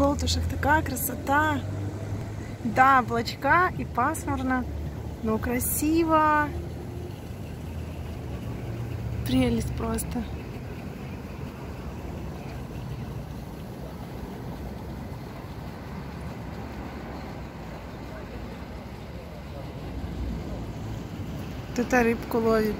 Колтушах такая красота. Да, облачка и пасмурно, но красиво. Прелесть просто. Кто-то рыбку ловит.